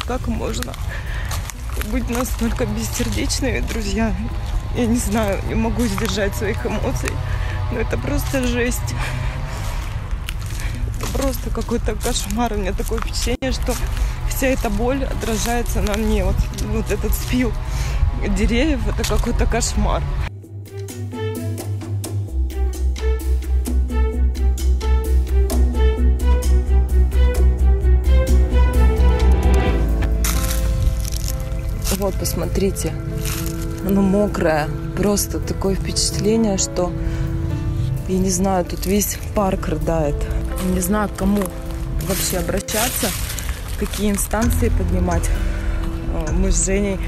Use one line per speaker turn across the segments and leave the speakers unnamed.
как можно быть настолько бессердечными, друзья. Я не знаю, не могу сдержать своих эмоций. Но это просто жесть. Это просто какой-то кошмар. У меня такое впечатление, что вся эта боль отражается на мне. Вот, вот этот спил деревьев, это какой-то кошмар. Вот, посмотрите, оно мокрое. Просто такое впечатление, что, я не знаю, тут весь парк рыдает. Я не знаю, к кому вообще обращаться, какие инстанции поднимать. Э, Мы с Женей,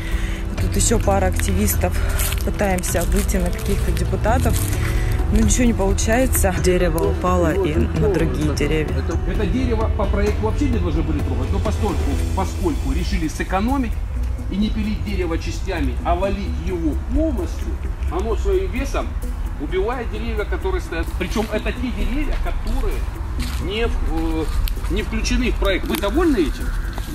тут еще пара активистов, пытаемся выйти на каких-то депутатов. Но ничего не получается. Дерево упало и на другие деревья.
Это, это дерево по проекту вообще не должны были трогать, но поскольку, поскольку решили сэкономить и не пилить дерево частями, а валить его полностью, оно своим весом убивает деревья, которые стоят. Причем это те деревья, которые не, э, не включены в проект. Вы довольны этим?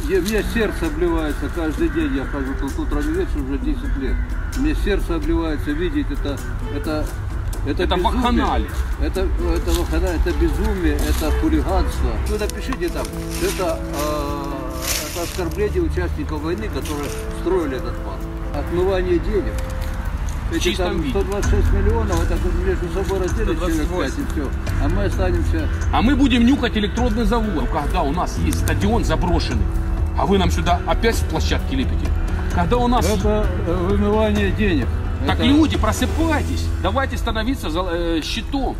Я- У меня сердце обливается каждый день, я хожу тут утро и вечер уже 10 лет. У меня сердце обливается видеть это, это, это,
Это
безумие.
вакханалия.
Это, это вакханалия, это безумие, это хулиганство. Вы напишите там, это, э, это оскорбление участников войны, которые строили этот парк. Отмывание денег.
В
Эти там
виде.
126 миллионов, это между собой разделят человек 5 и все. А мы останемся
А мы будем нюхать электродный завод. Ну, Когда у нас есть стадион заброшенный, а вы нам сюда опять с площадки лепите. Когда у нас...
Это э, вымывание денег.
Так
Это-
люди, просыпайтесь. Давайте становиться за- э, щитом.